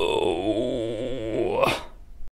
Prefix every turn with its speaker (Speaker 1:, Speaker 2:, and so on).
Speaker 1: Oh.